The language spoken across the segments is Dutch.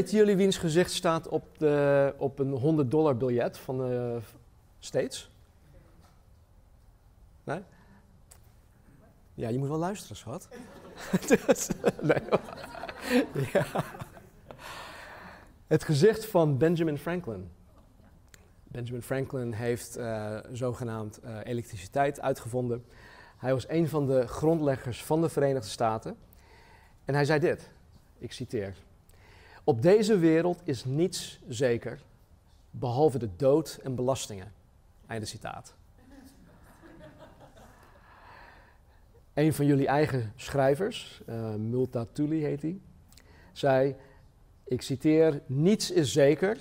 Weten jullie wiens gezicht staat op, de, op een 100 dollar biljet van de States? Nee? Ja, je moet wel luisteren, schat. Nee. ja. Het gezicht van Benjamin Franklin. Benjamin Franklin heeft uh, zogenaamd uh, elektriciteit uitgevonden. Hij was een van de grondleggers van de Verenigde Staten. En hij zei dit, ik citeer. Op deze wereld is niets zeker, behalve de dood en belastingen. Einde citaat. Een van jullie eigen schrijvers, uh, Multatuli heet hij, zei: Ik citeer: Niets is zeker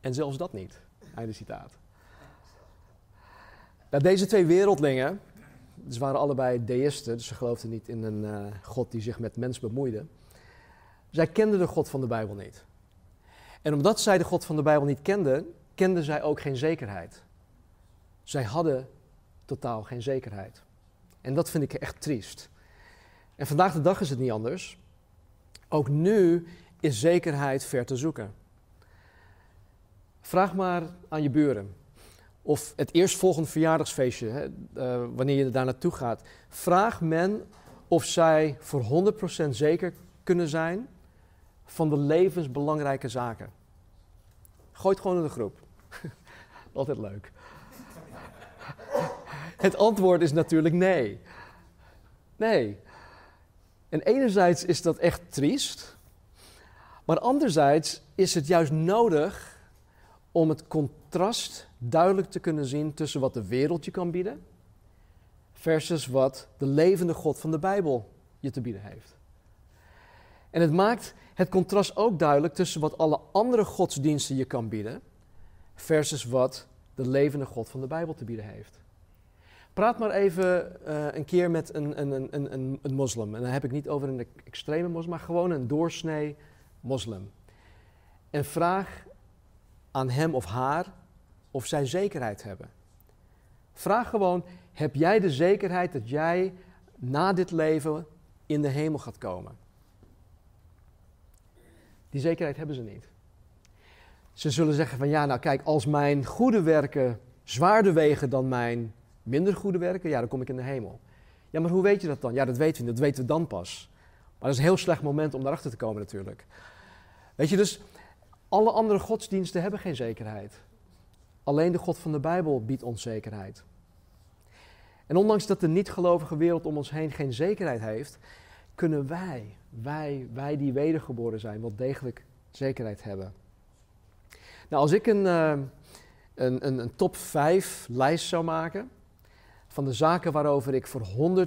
en zelfs dat niet. Einde citaat. Nou, deze twee wereldlingen, ze waren allebei deïsten, dus ze geloofden niet in een uh, God die zich met mens bemoeide. Zij kenden de God van de Bijbel niet. En omdat zij de God van de Bijbel niet kenden, kenden zij ook geen zekerheid. Zij hadden totaal geen zekerheid. En dat vind ik echt triest. En vandaag de dag is het niet anders. Ook nu is zekerheid ver te zoeken. Vraag maar aan je buren. Of het eerstvolgende verjaardagsfeestje, hè, uh, wanneer je daar naartoe gaat. Vraag men of zij voor 100% zeker kunnen zijn van de levensbelangrijke zaken. Gooi het gewoon in de groep. Altijd leuk. Het antwoord is natuurlijk nee. Nee. En enerzijds is dat echt triest, maar anderzijds is het juist nodig om het contrast duidelijk te kunnen zien tussen wat de wereld je kan bieden versus wat de levende God van de Bijbel je te bieden heeft. En het maakt het contrast ook duidelijk tussen wat alle andere godsdiensten je kan bieden versus wat de levende God van de Bijbel te bieden heeft. Praat maar even uh, een keer met een, een, een, een, een moslim. En dan heb ik niet over een extreme moslim, maar gewoon een doorsnee moslim. En vraag aan hem of haar of zij zekerheid hebben. Vraag gewoon: heb jij de zekerheid dat jij na dit leven in de hemel gaat komen? Die zekerheid hebben ze niet. Ze zullen zeggen van ja, nou kijk, als mijn goede werken zwaarder wegen dan mijn minder goede werken, ja, dan kom ik in de hemel. Ja, maar hoe weet je dat dan? Ja, dat weten we, dat weten we dan pas. Maar dat is een heel slecht moment om daarachter te komen natuurlijk. Weet je, dus alle andere godsdiensten hebben geen zekerheid. Alleen de God van de Bijbel biedt ons zekerheid. En ondanks dat de niet-gelovige wereld om ons heen geen zekerheid heeft, kunnen wij, wij, wij die wedergeboren zijn, wel degelijk zekerheid hebben. Nou, als ik een, een, een, een top 5 lijst zou maken van de zaken waarover ik voor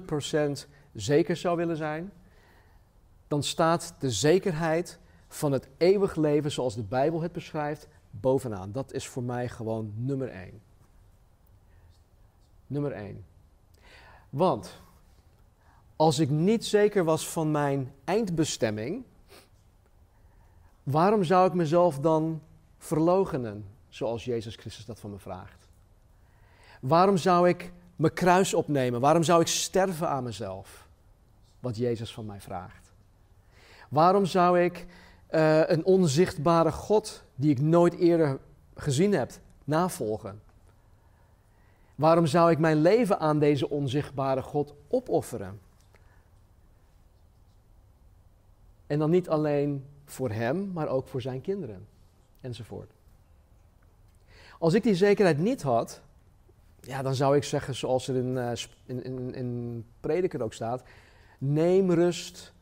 100% zeker zou willen zijn, dan staat de zekerheid van het eeuwig leven zoals de Bijbel het beschrijft bovenaan. Dat is voor mij gewoon nummer 1. Nummer 1. Want als ik niet zeker was van mijn eindbestemming, waarom zou ik mezelf dan verlogenen, zoals Jezus Christus dat van me vraagt? Waarom zou ik mijn kruis opnemen? Waarom zou ik sterven aan mezelf? Wat Jezus van mij vraagt. Waarom zou ik uh, een onzichtbare God, die ik nooit eerder gezien heb, navolgen? Waarom zou ik mijn leven aan deze onzichtbare God opofferen? En dan niet alleen voor hem, maar ook voor zijn kinderen, enzovoort. Als ik die zekerheid niet had, ja, dan zou ik zeggen, zoals er in, uh, in, in, in Prediker ook staat: neem rust,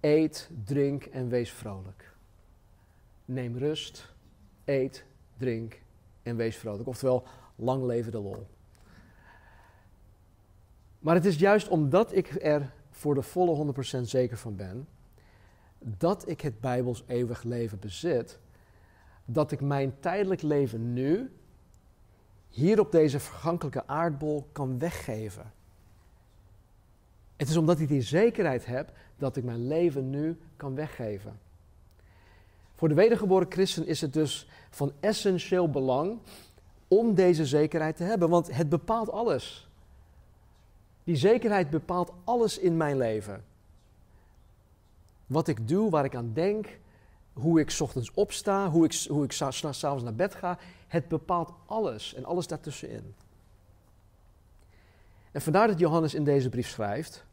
eet, drink en wees vrolijk. Neem rust, eet, drink en wees vrolijk. Oftewel, lang leven de lol. Maar het is juist omdat ik er voor de volle 100% zeker van ben dat ik het Bijbels eeuwig leven bezit, dat ik mijn tijdelijk leven nu hier op deze vergankelijke aardbol kan weggeven. Het is omdat ik die zekerheid heb dat ik mijn leven nu kan weggeven. Voor de wedergeboren christen is het dus van essentieel belang om deze zekerheid te hebben, want het bepaalt alles. Die zekerheid bepaalt alles in mijn leven. Wat ik doe, waar ik aan denk, hoe ik ochtends opsta, hoe ik, hoe ik s'avonds naar bed ga. Het bepaalt alles en alles daartussenin. En vandaar dat Johannes in deze brief schrijft: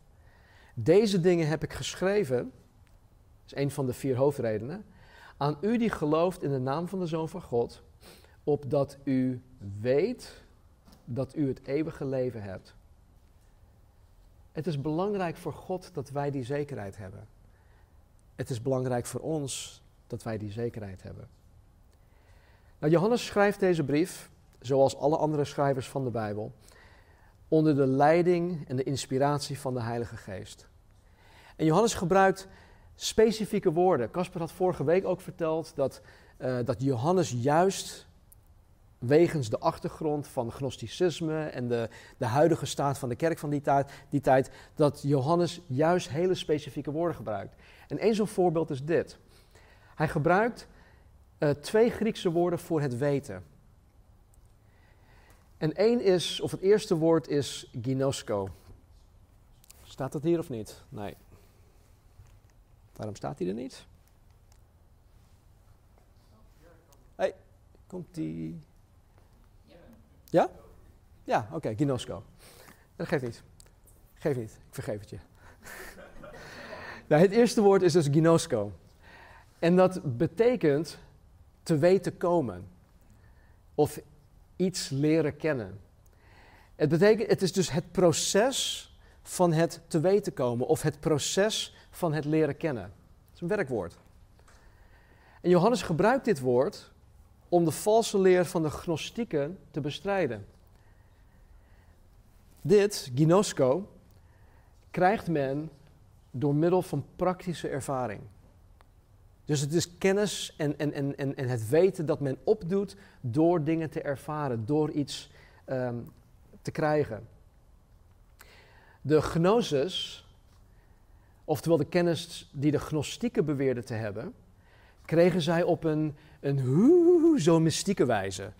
Deze dingen heb ik geschreven, dat is een van de vier hoofdredenen, aan u die gelooft in de naam van de Zoon van God, opdat u weet dat u het eeuwige leven hebt. Het is belangrijk voor God dat wij die zekerheid hebben. Het is belangrijk voor ons dat wij die zekerheid hebben. Nou, Johannes schrijft deze brief, zoals alle andere schrijvers van de Bijbel, onder de leiding en de inspiratie van de Heilige Geest. En Johannes gebruikt specifieke woorden. Casper had vorige week ook verteld dat, uh, dat Johannes juist wegens de achtergrond van gnosticisme en de, de huidige staat van de kerk van die tijd, die tijd, dat Johannes juist hele specifieke woorden gebruikt. En één zo'n voorbeeld is dit. Hij gebruikt uh, twee Griekse woorden voor het weten. En één is, of het eerste woord is ginosko. Staat dat hier of niet? Nee. Waarom staat hij er niet? Hey, komt die? Ja? Ja, oké, okay, ginosko. Dat geeft niet. Geef niet, ik vergeef het je. Nou, het eerste woord is dus ginosko. En dat betekent te weten komen. Of iets leren kennen. Het, betekent, het is dus het proces van het te weten komen of het proces van het leren kennen. Dat is een werkwoord. En Johannes gebruikt dit woord om de valse leer van de gnostieken te bestrijden. Dit, ginosko, krijgt men door middel van praktische ervaring. Dus het is kennis en, en, en, en het weten dat men opdoet door dingen te ervaren, door iets um, te krijgen. De gnosis, oftewel de kennis die de gnostieken beweerden te hebben, kregen zij op een, een zo mystieke wijze.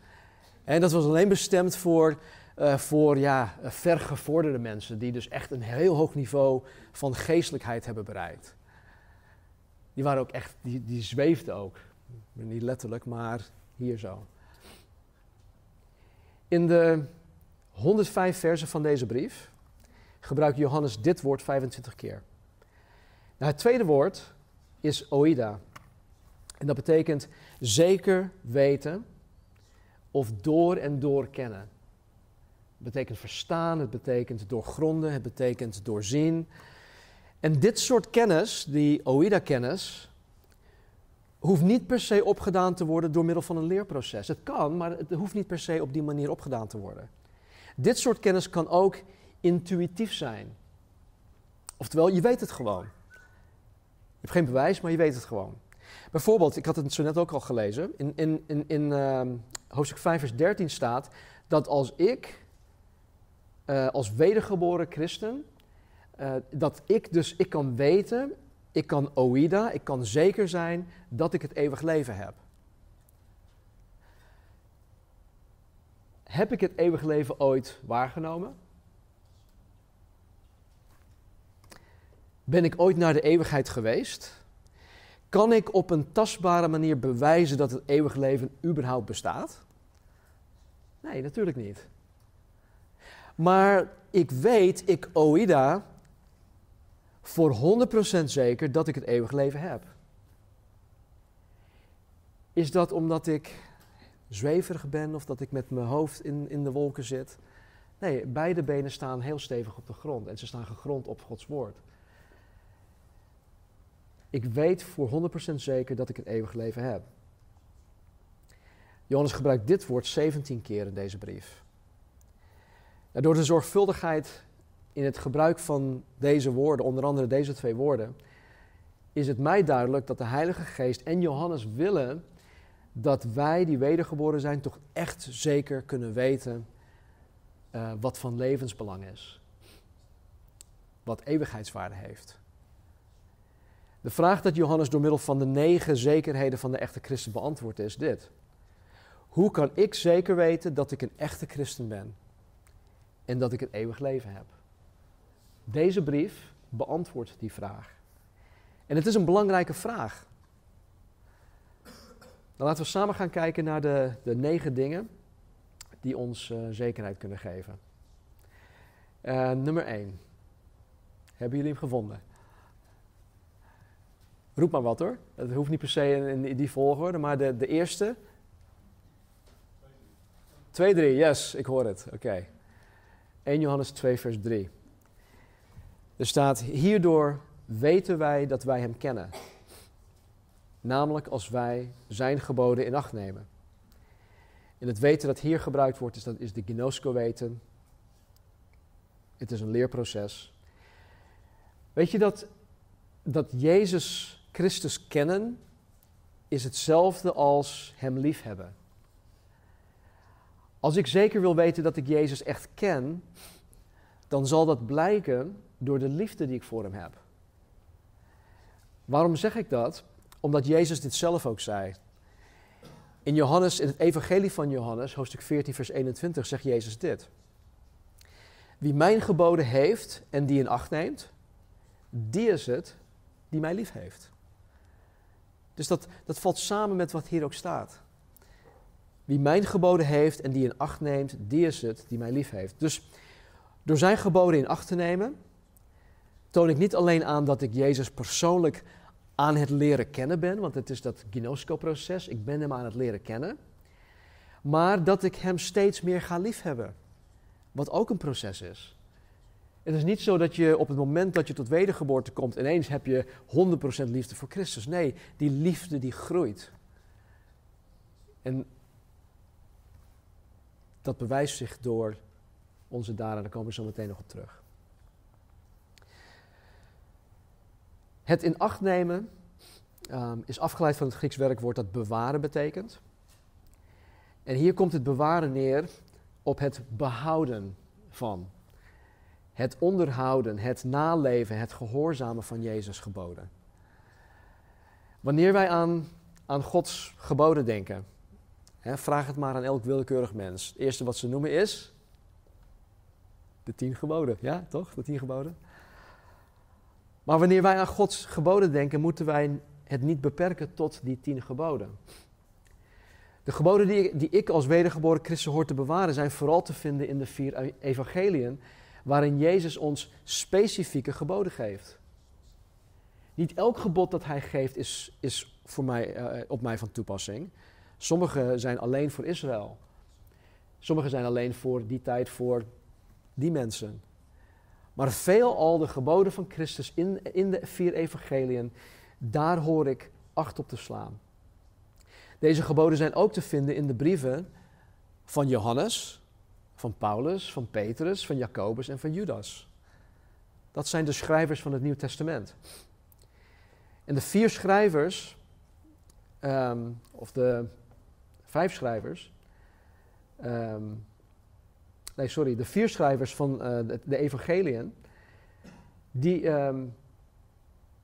En dat was alleen bestemd voor, uh, voor ja, vergevorderde mensen, die dus echt een heel hoog niveau van geestelijkheid hebben bereikt die waren ook echt, die, die zweefden ook. Niet letterlijk, maar hier zo. In de 105 versen van deze brief gebruikt Johannes dit woord 25 keer. Nou, het tweede woord is oida. En dat betekent zeker weten of door en door kennen. Het betekent verstaan, het betekent doorgronden, het betekent doorzien, en dit soort kennis, die OIDA-kennis, hoeft niet per se opgedaan te worden door middel van een leerproces. Het kan, maar het hoeft niet per se op die manier opgedaan te worden. Dit soort kennis kan ook intuïtief zijn. Oftewel, je weet het gewoon. Je hebt geen bewijs, maar je weet het gewoon. Bijvoorbeeld, ik had het zo net ook al gelezen, in, in, in, in uh, hoofdstuk 5 vers 13 staat dat als ik uh, als wedergeboren christen uh, dat ik dus, ik kan weten, ik kan oida, ik kan zeker zijn dat ik het eeuwig leven heb. Heb ik het eeuwig leven ooit waargenomen? Ben ik ooit naar de eeuwigheid geweest? Kan ik op een tastbare manier bewijzen dat het eeuwig leven überhaupt bestaat? Nee, natuurlijk niet. Maar ik weet, ik oida, voor 100% zeker dat ik het eeuwig leven heb. Is dat omdat ik zweverig ben of dat ik met mijn hoofd in, in de wolken zit? Nee, beide benen staan heel stevig op de grond en ze staan gegrond op Gods woord. Ik weet voor 100% zeker dat ik het eeuwig leven heb. Johannes gebruikt dit woord 17 keer in deze brief. Door de zorgvuldigheid in het gebruik van deze woorden, onder andere deze twee woorden, is het mij duidelijk dat de Heilige Geest en Johannes willen dat wij die wedergeboren zijn toch echt zeker kunnen weten uh, wat van levensbelang is. Wat eeuwigheidswaarde heeft. De vraag dat Johannes door middel van de negen zekerheden van de echte christen beantwoordt is dit. Hoe kan ik zeker weten dat ik een echte christen ben en dat ik een eeuwig leven heb? Deze brief beantwoordt die vraag. En het is een belangrijke vraag. Dan laten we samen gaan kijken naar de, de negen dingen die ons uh, zekerheid kunnen geven. Uh, nummer 1. Hebben jullie hem gevonden? Roep maar wat hoor. Het hoeft niet per se in, die volgorde, maar de, de eerste. 2, 3, yes, ik hoor het. Oké. 1 Johannes 2, vers 3. Er staat: Hierdoor weten wij dat wij Hem kennen. Namelijk als wij Zijn geboden in acht nemen. En het weten dat hier gebruikt wordt, is, dat is de gnosco-weten. Het is een leerproces. Weet je dat, dat Jezus Christus kennen is hetzelfde als Hem liefhebben. Als ik zeker wil weten dat ik Jezus echt ken, dan zal dat blijken door de liefde die ik voor Hem heb. Waarom zeg ik dat? Omdat Jezus dit zelf ook zei. In Johannes, in het Evangelie van Johannes, hoofdstuk 14, vers 21, zegt Jezus dit. Wie mijn geboden heeft en die in acht neemt, die is het die mij lief heeft. Dus dat, dat valt samen met wat hier ook staat. Wie mijn geboden heeft en die in acht neemt, die is het die mij lief heeft. Dus door zijn geboden in acht te nemen, toon ik niet alleen aan dat ik Jezus persoonlijk aan het leren kennen ben, want het is dat gnosco-proces, ik ben hem aan het leren kennen, maar dat ik hem steeds meer ga liefhebben, wat ook een proces is. Het is niet zo dat je op het moment dat je tot wedergeboorte komt, ineens heb je 100% liefde voor Christus. Nee, die liefde die groeit. En dat bewijst zich door onze daden, daar komen we zo meteen nog op terug. Het in acht nemen um, is afgeleid van het Grieks werkwoord dat bewaren betekent. En hier komt het bewaren neer op het behouden van het onderhouden, het naleven, het gehoorzamen van Jezus geboden. Wanneer wij aan, aan Gods geboden denken, vraag het maar aan elk willekeurig mens. Het eerste wat ze noemen is de tien geboden. Ja, toch? De tien geboden. Maar wanneer wij aan Gods geboden denken, moeten wij het niet beperken tot die tien geboden. De geboden die, die ik als wedergeboren christen hoor te bewaren, zijn vooral te vinden in de vier evangeliën waarin Jezus ons specifieke geboden geeft. Niet elk gebod dat hij geeft is, is voor mij, uh, op mij van toepassing. Sommige zijn alleen voor Israël. Sommige zijn alleen voor die tijd voor die mensen. Maar veelal de geboden van Christus in, in de vier evangeliën, daar hoor ik acht op te slaan. Deze geboden zijn ook te vinden in de brieven van Johannes, van Paulus, van Petrus, van Jacobus en van Judas. Dat zijn de schrijvers van het Nieuw Testament. En de vier schrijvers, ehm, of de vijf schrijvers, ehm, nee sorry, de vier schrijvers van uh, de, de, evangeliën, die, ehm,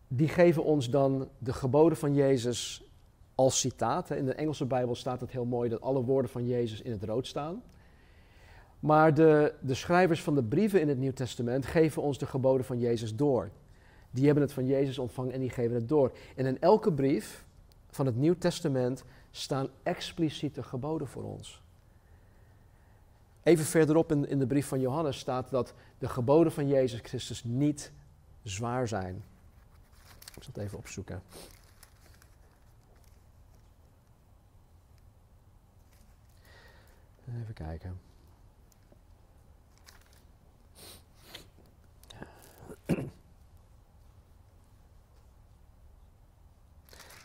die geven ons dan de geboden van Jezus als citaat. In de Engelse Bijbel staat het heel mooi dat alle woorden van Jezus in het rood staan. Maar de, de schrijvers van de brieven in het Nieuw Testament geven ons de geboden van Jezus door. Die hebben het van Jezus ontvangen en die geven het door. En in elke brief van het Nieuw Testament staan expliciete geboden voor ons. Even verderop in, in de brief van Johannes staat dat de geboden van Jezus Christus niet zwaar zijn. Ik zal het even opzoeken. Even kijken.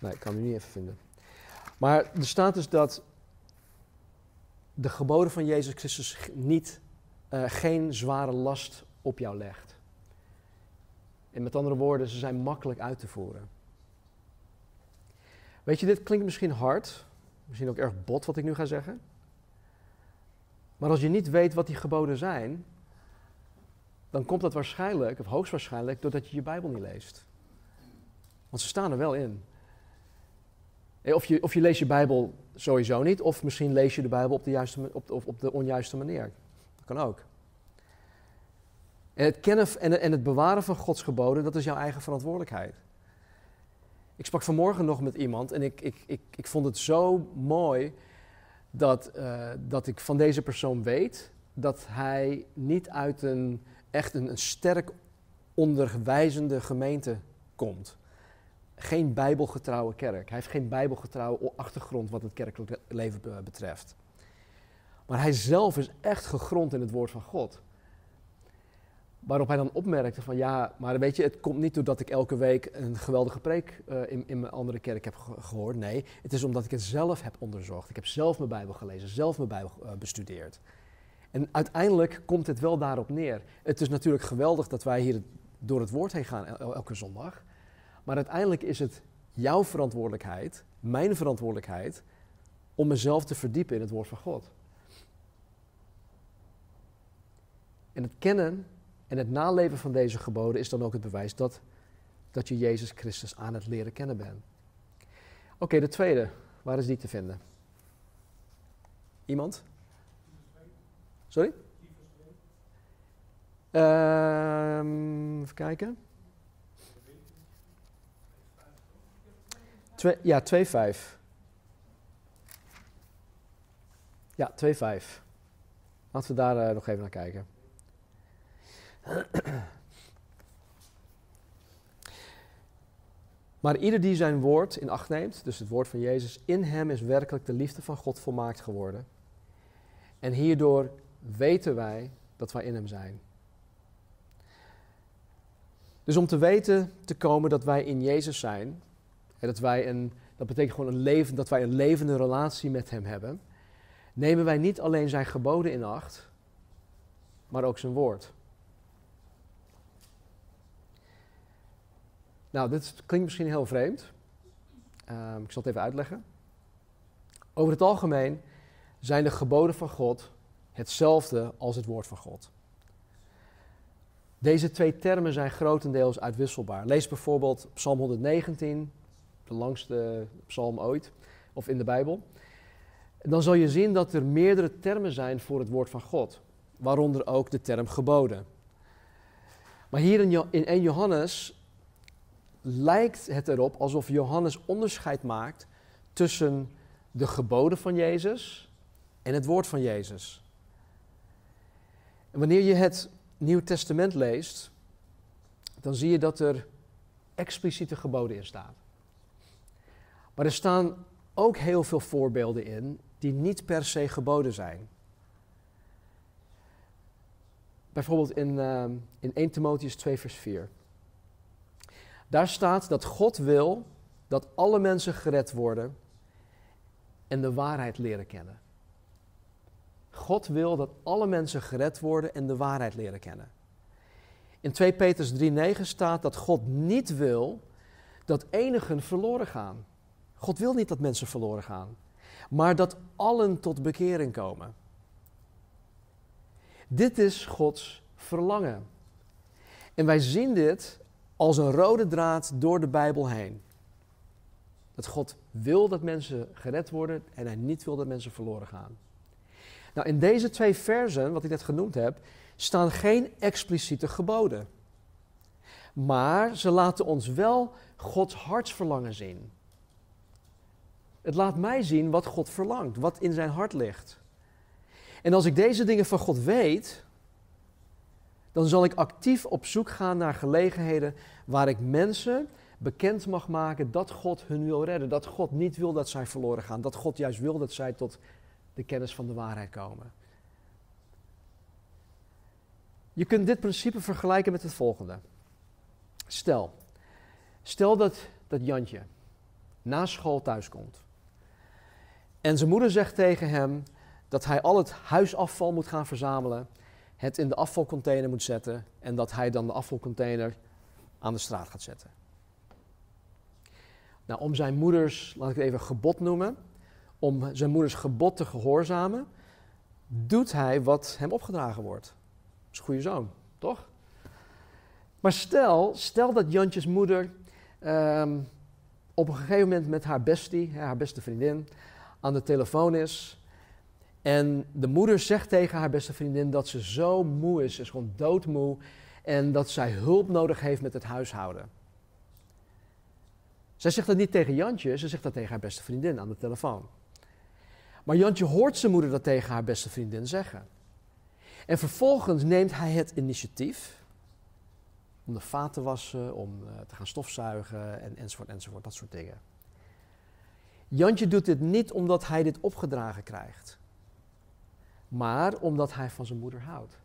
Nee, ik kan hem niet even vinden. Maar er staat dus dat de geboden van Jezus Christus niet, uh, geen zware last op jou legt. En met andere woorden, ze zijn makkelijk uit te voeren. Weet je, dit klinkt misschien hard, misschien ook erg bot wat ik nu ga zeggen. Maar als je niet weet wat die geboden zijn, dan komt dat waarschijnlijk, of hoogstwaarschijnlijk, doordat je je Bijbel niet leest. Want ze staan er wel in. Eh, of je, of je leest je Bijbel sowieso niet, of misschien lees je de Bijbel op de, juiste, op de, onjuiste manier. Dat kan ook. Het kennen en, en het bewaren van Gods geboden, dat is jouw eigen verantwoordelijkheid. Ik sprak vanmorgen nog met iemand en ik, ik, ik, ik vond het zo mooi dat, eh, dat ik van deze persoon weet dat hij niet uit een echt een sterk onderwijzende gemeente komt. Geen bijbelgetrouwe kerk. Hij heeft geen bijbelgetrouwe achtergrond wat het kerkelijk leven betreft. Maar hij zelf is echt gegrond in het woord van God. Waarop hij dan opmerkte van ja, maar weet je, het komt niet doordat ik elke week een geweldige preek uh, in, in mijn andere kerk heb gehoord. Nee, het is omdat ik het zelf heb onderzocht. Ik heb zelf mijn Bijbel gelezen, zelf mijn Bijbel uh, bestudeerd. En uiteindelijk komt het wel daarop neer. Het is natuurlijk geweldig dat wij hier door het woord heen gaan elke zondag. Maar uiteindelijk is het jouw verantwoordelijkheid, mijn verantwoordelijkheid, om mezelf te verdiepen in het woord van God. En het kennen en het naleven van deze geboden is dan ook het bewijs dat, dat je Jezus Christus aan het leren kennen bent. Oké, de tweede. Waar is die te vinden? Iemand? Sorry? Um, even kijken. Twee, ja, 2,5. Ja, 2,5. Laten we daar uh, nog even naar kijken. Maar ieder die zijn woord in acht neemt, dus het woord van Jezus, in hem is werkelijk de liefde van God volmaakt geworden. En hierdoor weten wij dat wij in hem zijn. Dus om te weten te komen dat wij in Jezus zijn, dat, wij een, dat betekent gewoon een leven, dat wij een levende relatie met Hem hebben, nemen wij niet alleen Zijn geboden in acht, maar ook Zijn woord. Nou, dit klinkt misschien heel vreemd. Um, ik zal het even uitleggen. Over het algemeen zijn de geboden van God hetzelfde als het woord van God. Deze twee termen zijn grotendeels uitwisselbaar. Lees bijvoorbeeld Psalm 119, de langste psalm ooit, of in de Bijbel. Dan zal je zien dat er meerdere termen zijn voor het woord van God, waaronder ook de term geboden. Maar hier in 1 Johannes lijkt het erop alsof Johannes onderscheid maakt tussen de geboden van Jezus en het woord van Jezus. En wanneer je het Nieuw Testament leest, dan zie je dat er expliciete geboden in staan. Maar er staan ook heel veel voorbeelden in die niet per se geboden zijn. Bijvoorbeeld in, uh, in 1 Timotheus 2, vers 4. Daar staat dat God wil dat alle mensen gered worden en de waarheid leren kennen. God wil dat alle mensen gered worden en de waarheid leren kennen. In 2 Petrus 3:9 staat dat God niet wil dat enigen verloren gaan. God wil niet dat mensen verloren gaan, maar dat allen tot bekering komen. Dit is Gods verlangen. En wij zien dit als een rode draad door de Bijbel heen. Dat God wil dat mensen gered worden en hij niet wil dat mensen verloren gaan. Nou, in deze twee versen, wat ik net genoemd heb, staan geen expliciete geboden. Maar ze laten ons wel Gods hartsverlangen zien. Het laat mij zien wat God verlangt, wat in zijn hart ligt. En als ik deze dingen van God weet, dan zal ik actief op zoek gaan naar gelegenheden waar ik mensen bekend mag maken dat God hun wil redden. Dat God niet wil dat zij verloren gaan. Dat God juist wil dat zij tot de kennis van de waarheid komen. Je kunt dit principe vergelijken met het volgende. Stel, stel dat, dat Jantje na school thuiskomt. En zijn moeder zegt tegen hem dat hij al het huisafval moet gaan verzamelen, het in de afvalcontainer moet zetten en dat hij dan de afvalcontainer aan de straat gaat zetten. Nou, om zijn moeders, laat ik het even gebod noemen, om zijn moeders gebod te gehoorzamen, doet hij wat hem opgedragen wordt. Dat is een goede zoon, toch? Maar stel, stel dat Jantjes moeder ehm, op een gegeven moment met haar bestie, haar beste vriendin, aan de telefoon is. En de moeder zegt tegen haar beste vriendin dat ze zo moe is, ze is gewoon doodmoe. En dat zij hulp nodig heeft met het huishouden. Zij zegt dat niet tegen Jantje, ze zegt dat tegen haar beste vriendin aan de telefoon. Maar Jantje hoort zijn moeder dat tegen haar beste vriendin zeggen. En vervolgens neemt hij het initiatief om de vaat te wassen, om eh, te gaan stofzuigen en, enzovoort, enzovoort, dat soort dingen. Jantje doet dit niet omdat hij dit opgedragen krijgt, maar omdat hij van zijn moeder houdt.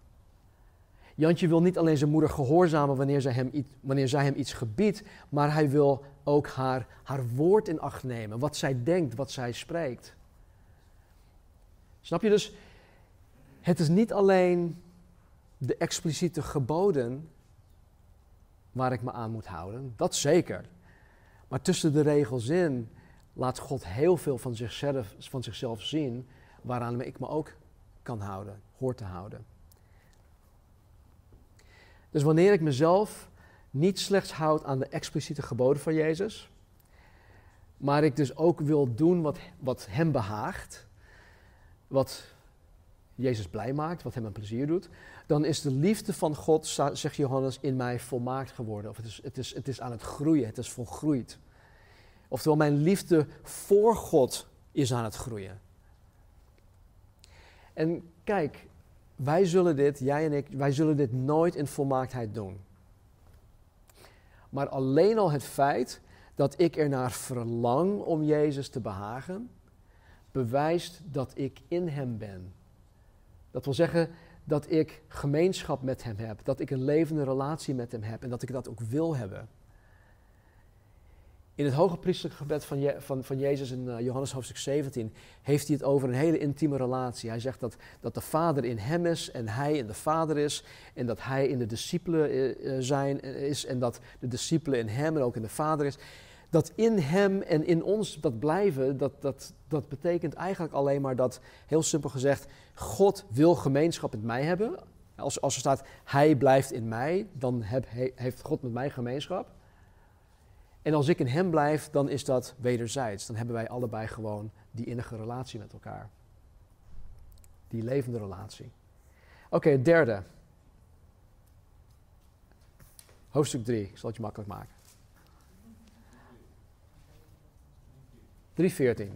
Jantje wil niet alleen zijn moeder gehoorzamen wanneer zij hem, iets, wanneer zij hem iets gebiedt, maar hij wil ook haar, haar woord in acht nemen, wat zij denkt, wat zij spreekt. Snap je dus? Het is niet alleen de expliciete geboden waar ik me aan moet houden, dat zeker. Maar tussen de regels in laat God heel veel van zichzelf, van zichzelf zien waaraan ik me ook kan houden, hoort te houden. Dus wanneer ik mezelf niet slechts houd aan de expliciete geboden van Jezus, maar ik dus ook wil doen wat, wat Hem behaagt, wat Jezus blij maakt, wat Hem een plezier doet, dan is de liefde van God, zegt Johannes, in mij volmaakt geworden. Of het is, het is, het is aan het groeien, het is volgroeid. Oftewel, mijn liefde voor God is aan het groeien. En kijk, wij zullen dit, jij en ik, wij zullen dit nooit in volmaaktheid doen. Maar alleen al het feit dat ik ernaar verlang om Jezus te behagen, bewijst dat ik in Hem ben. Dat wil zeggen dat ik gemeenschap met Hem heb, dat ik een levende relatie met Hem heb en dat ik dat ook wil hebben. In het hoge priesterlijk gebed van, van, van Jezus in uh, Johannes hoofdstuk 17 heeft hij het over een hele intieme relatie. Hij zegt dat, dat de Vader in hem is en hij in de Vader is. En dat hij in de discipelen uh, zijn, is en dat de discipelen in hem en ook in de Vader is. Dat in hem en in ons dat blijven, dat, dat, dat betekent eigenlijk alleen maar dat, heel simpel gezegd, God wil gemeenschap met mij hebben. Als, als er staat, hij blijft in mij, dan heb, heeft God met mij gemeenschap. En als ik in hem blijf, dan is dat wederzijds. Dan hebben wij allebei gewoon die innige relatie met elkaar. Die levende relatie. Oké, derde. Hoofdstuk 3. Ik zal het je makkelijk maken. 3.14.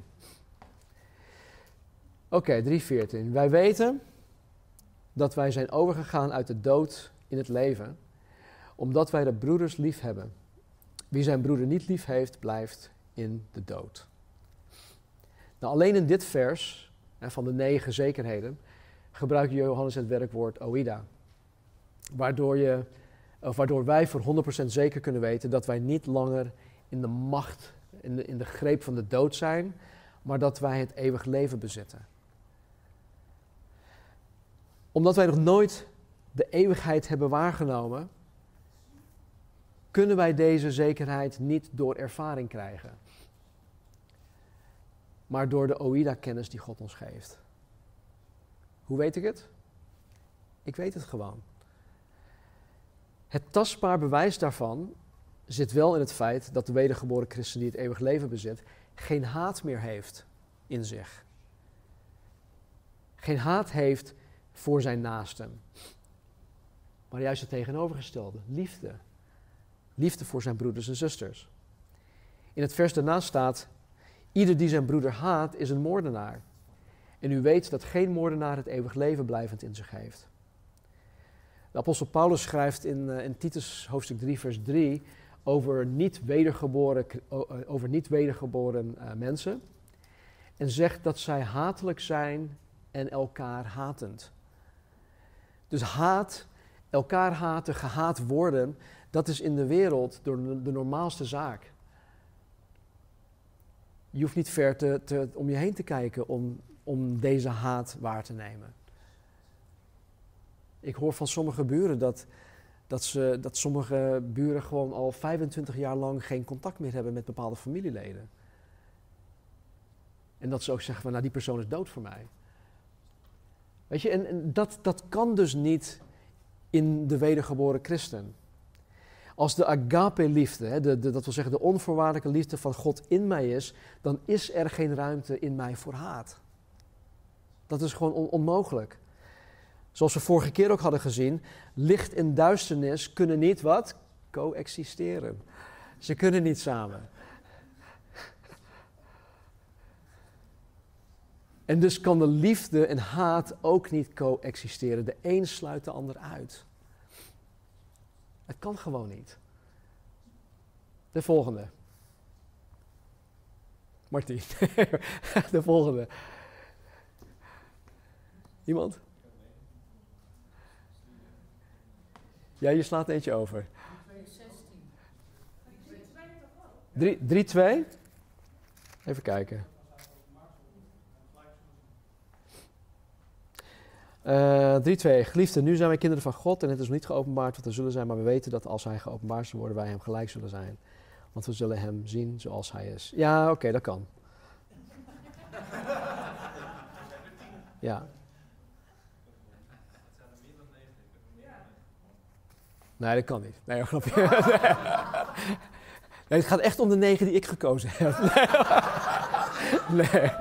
Oké, 3.14. Wij weten dat wij zijn overgegaan uit de dood in het leven, omdat wij de broeders lief hebben. Wie zijn broeder niet lief heeft, blijft in de dood. Nou, alleen in dit vers, van de negen zekerheden, gebruikt Johannes het werkwoord oida. Waardoor, je, of waardoor wij voor 100% zeker kunnen weten dat wij niet langer in de macht, in de, in de greep van de dood zijn, maar dat wij het eeuwig leven bezitten. Omdat wij nog nooit de eeuwigheid hebben waargenomen, kunnen wij deze zekerheid niet door ervaring krijgen, maar door de OIDA-kennis die God ons geeft. Hoe weet ik het? Ik weet het gewoon. Het tastbaar bewijs daarvan zit wel in het feit dat de wedergeboren christen die het eeuwig leven bezit, geen haat meer heeft in zich. Geen haat heeft voor zijn naasten. Maar juist het tegenovergestelde, liefde liefde voor zijn broeders en zusters. In het vers daarna staat: Ieder die zijn broeder haat, is een moordenaar. En u weet dat geen moordenaar het eeuwig leven blijvend in zich heeft. De apostel Paulus schrijft in, uh, in Titus hoofdstuk 3, vers 3 over niet wedergeboren, eh, over niet wedergeboren uh, mensen. En zegt dat zij hatelijk zijn en elkaar hatend. Dus haat, elkaar haten, gehaat worden, dat is in de wereld de, de normaalste zaak. Je hoeft niet ver te, te, om je heen te kijken om, om deze haat waar te nemen. Ik hoor van sommige buren dat, dat, ze, dat sommige buren gewoon al 25 jaar lang geen contact meer hebben met bepaalde familieleden. En dat ze ook zeggen van, nou die persoon is dood voor mij. Weet je, en, en dat, dat kan dus niet in de wedergeboren christen. Als de agape-liefde, dat wil zeggen de onvoorwaardelijke liefde van God in mij is, dan is er geen ruimte in mij voor haat. Dat is gewoon onmogelijk. Zoals we vorige keer ook hadden gezien, licht en duisternis kunnen niet wat? Coexisteren. Ze kunnen niet samen. En dus kan de liefde en haat ook niet coexisteren. De een sluit de ander uit. Het kan gewoon niet. De volgende. Martien. De volgende. Iemand? Ja, je slaat eentje over. 3-2? Even kijken. Uh, 3-2. Geliefde, nu zijn wij kinderen van God en het is nog niet geopenbaard wat we zullen zijn, maar we weten dat als hij geopenbaard zal worden, wij hem gelijk zullen zijn. Want we zullen hem zien zoals hij is. Ja, oké, dat kan. Ja. Nee, dat kan niet. Nee, grapje. Nee, het gaat echt om de negen die ik gekozen heb. Nee.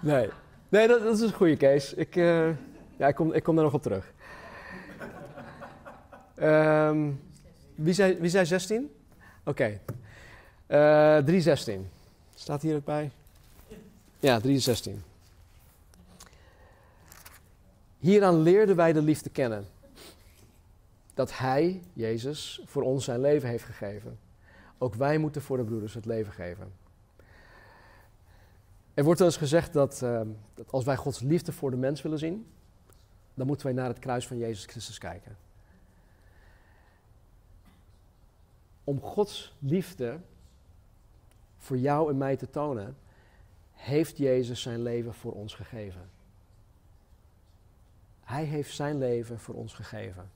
Nee. Nee, dat, dat is een goede case. Ik, uh, ja, ik, kom, ik kom daar nog op terug. Um, wie, zei, wie zei 16? Oké. Okay. Uh, 316. Staat hier ook bij? Ja, 316. Hieraan leerden wij de liefde kennen. Dat Hij, Jezus, voor ons zijn leven heeft gegeven. Ook wij moeten voor de broeders het leven geven. Er wordt wel eens gezegd dat, uh, dat als wij Gods liefde voor de mens willen zien, dan moeten wij naar het kruis van Jezus Christus kijken. Om Gods liefde voor jou en mij te tonen, heeft Jezus zijn leven voor ons gegeven. Hij heeft zijn leven voor ons gegeven.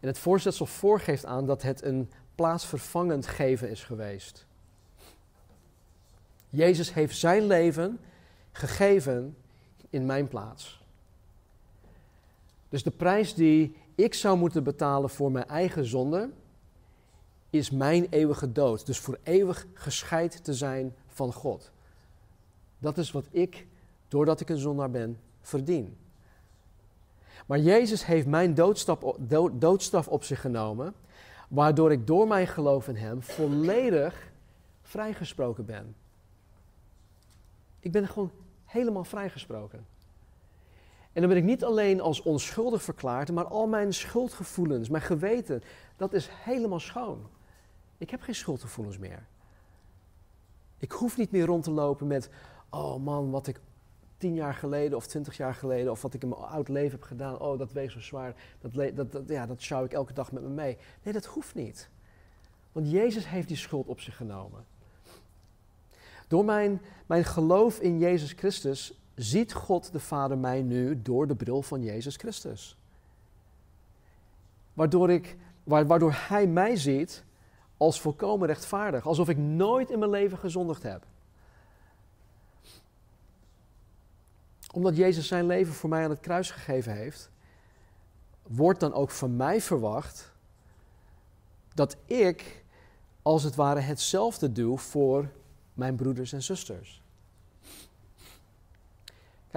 En het voorzetsel voorgeeft aan dat het een plaatsvervangend geven is geweest. Jezus heeft zijn leven gegeven in mijn plaats. Dus de prijs die ik zou moeten betalen voor mijn eigen zonde, is mijn eeuwige dood. Dus voor eeuwig gescheid te zijn van God. Dat is wat ik, doordat ik een zondaar ben, verdien. Maar Jezus heeft mijn doodstraf, doodstraf op zich genomen, waardoor ik door mijn geloof in Hem volledig vrijgesproken ben. Ik ben gewoon helemaal vrijgesproken. En dan ben ik niet alleen als onschuldig verklaard, maar al mijn schuldgevoelens, mijn geweten, dat is helemaal schoon. Ik heb geen schuldgevoelens meer. Ik hoef niet meer rond te lopen met, oh man, wat ik tien jaar geleden of twintig jaar geleden, of wat ik in mijn oud leven heb gedaan, oh dat weegt zo zwaar, dat, dat, dat, ja, dat schouw ik elke dag met me mee. Nee, dat hoeft niet. Want Jezus heeft die schuld op zich genomen. Door mijn, mijn geloof in Jezus Christus ziet God de Vader mij nu door de bril van Jezus Christus. Waardoor, ik, waardoor Hij mij ziet als volkomen rechtvaardig, alsof ik nooit in mijn leven gezondigd heb. Omdat Jezus zijn leven voor mij aan het kruis gegeven heeft, wordt dan ook van mij verwacht dat ik als het ware hetzelfde doe voor mijn broeders en zusters.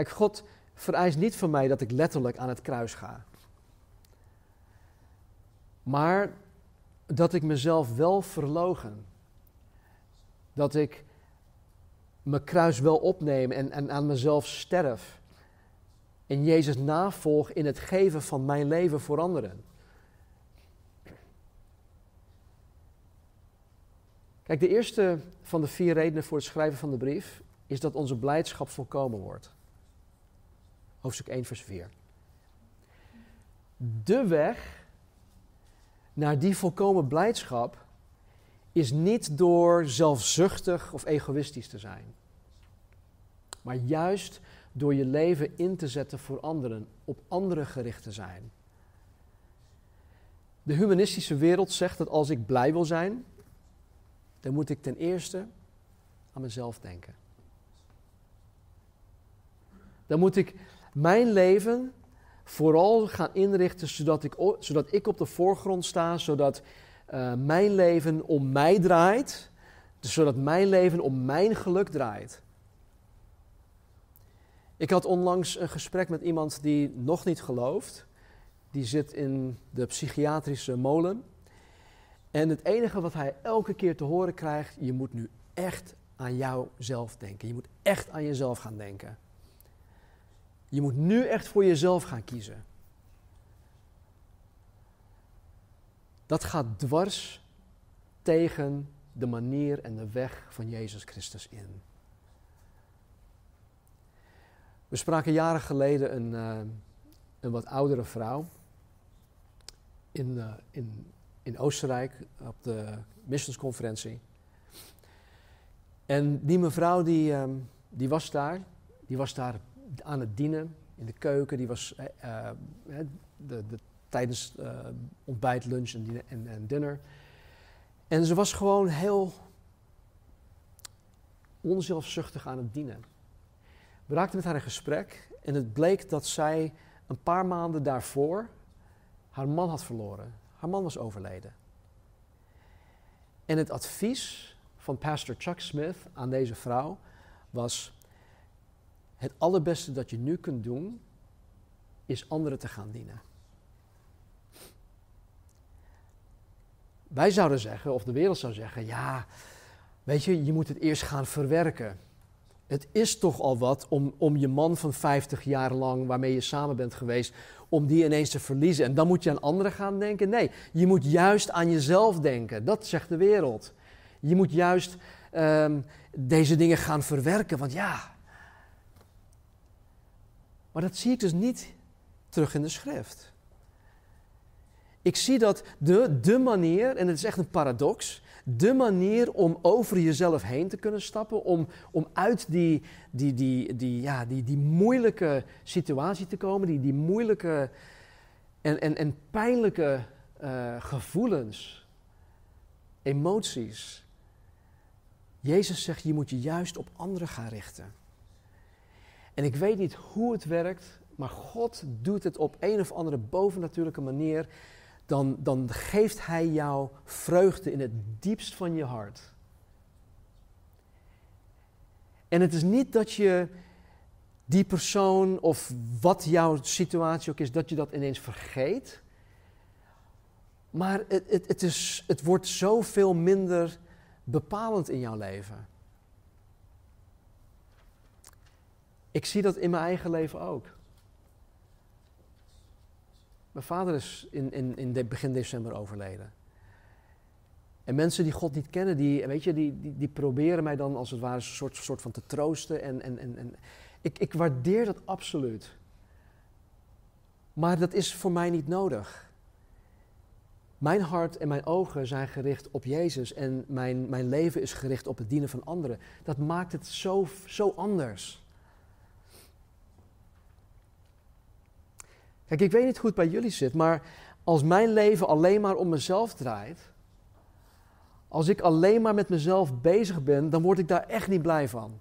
Kijk, God vereist niet van mij dat ik letterlijk aan het kruis ga. Maar dat ik mezelf wel verlogen. Dat ik mijn kruis wel opneem en, en aan mezelf sterf. En Jezus navolg in het geven van mijn leven voor anderen. Kijk, de eerste van de vier redenen voor het schrijven van de brief is dat onze blijdschap volkomen wordt. Hoofdstuk 1, vers 4. De weg naar die volkomen blijdschap is niet door zelfzuchtig of egoïstisch te zijn, maar juist door je leven in te zetten voor anderen, op anderen gericht te zijn. De humanistische wereld zegt dat als ik blij wil zijn, dan moet ik ten eerste aan mezelf denken. Dan moet ik mijn leven vooral gaan inrichten zodat ik, zodat ik op de voorgrond sta, zodat uh, mijn leven om mij draait, dus zodat mijn leven om mijn geluk draait. Ik had onlangs een gesprek met iemand die nog niet gelooft. Die zit in de psychiatrische molen. En het enige wat hij elke keer te horen krijgt, je moet nu echt aan jouzelf denken. Je moet echt aan jezelf gaan denken. Je moet nu echt voor jezelf gaan kiezen. Dat gaat dwars tegen de manier en de weg van Jezus Christus in. We spraken jaren geleden een, uh, een wat oudere vrouw in, uh, in, in Oostenrijk op de missionsconferentie. En die mevrouw die, um, die was daar, die was daar aan het dienen in de keuken, die was uh, de, de, tijdens ontbijt, lunch en, en, en dinner. En ze was gewoon heel onzelfzuchtig aan het dienen. We raakten met haar in gesprek en het bleek dat zij een paar maanden daarvoor haar man had verloren. Haar man was overleden. En het advies van pastor Chuck Smith aan deze vrouw was: het allerbeste dat je nu kunt doen, is anderen te gaan dienen. Wij zouden zeggen, of de wereld zou zeggen, ja, weet je, je moet het eerst gaan verwerken. Het is toch al wat om, om je man van 50 jaar lang, waarmee je samen bent geweest, om die ineens te verliezen. En dan moet je aan anderen gaan denken. Nee, je moet juist aan jezelf denken. Dat zegt de wereld. Je moet juist um, deze dingen gaan verwerken, want ja. Maar dat zie ik dus niet terug in de schrift. Ik zie dat de, de manier, en het is echt een paradox, de manier om over jezelf heen te kunnen stappen, om, om uit die, die, die, die, ja, die, die moeilijke situatie te komen, die, die moeilijke en, en, en pijnlijke uh, gevoelens, emoties. Jezus zegt, je moet je juist op anderen gaan richten. En ik weet niet hoe het werkt, maar God doet het op een of andere bovennatuurlijke manier dan, dan geeft Hij jou vreugde in het diepst van je hart. En het is niet dat je die persoon of wat jouw situatie ook is, dat je dat ineens vergeet. Maar het, het, het, is, het wordt zoveel minder bepalend in jouw leven. Ik zie dat in mijn eigen leven ook. Mijn vader is in, in, in begin december overleden. En mensen die God niet kennen, die, weet je, die, die, die proberen mij dan als het ware een soort, van te troosten. En, en, en, en ik, ik waardeer dat absoluut. Maar dat is voor mij niet nodig. Mijn hart en mijn ogen zijn gericht op Jezus en mijn, mijn leven is gericht op het dienen van anderen. Dat maakt het zo, zo anders. Kijk, ik weet niet hoe het bij jullie zit, maar als mijn leven alleen maar om mezelf draait, als ik alleen maar met mezelf bezig ben, dan word ik daar echt niet blij van.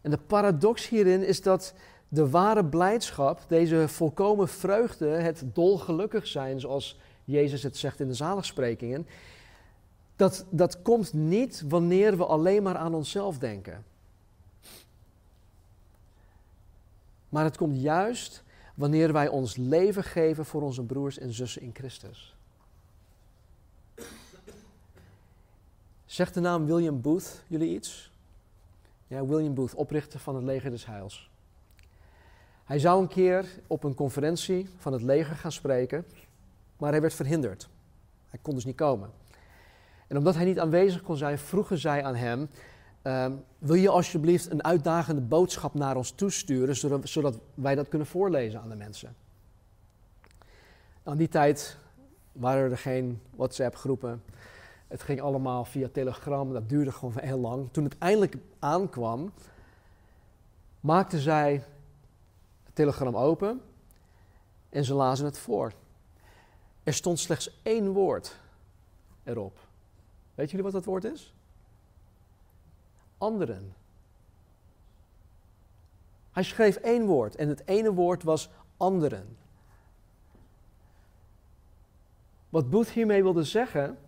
En de paradox hierin is dat de ware blijdschap, deze volkomen vreugde, het dolgelukkig zijn, zoals Jezus het zegt in de zaligsprekingen, dat, dat komt niet wanneer we alleen maar aan onszelf denken. Maar het komt juist wanneer wij ons leven geven voor onze broers en zussen in Christus. Zegt de naam William Booth jullie iets? Ja, William Booth, oprichter van het Leger des Heils. Hij zou een keer op een conferentie van het leger gaan spreken, maar hij werd verhinderd. Hij kon dus niet komen. En omdat hij niet aanwezig kon zijn, vroegen zij aan hem: Ehm, wil je alsjeblieft een uitdagende boodschap naar ons toesturen, zodat, wij dat kunnen voorlezen aan de mensen? Aan die tijd waren er geen WhatsApp-groepen. Het ging allemaal via Telegram. Dat duurde gewoon heel lang. Toen het eindelijk aankwam, maakten zij het Telegram open en ze lazen het voor. Er stond slechts één woord erop. Weet jullie wat dat woord is? Anderen. Hij schreef één woord en het ene woord was anderen. Wat Booth hiermee wilde zeggen,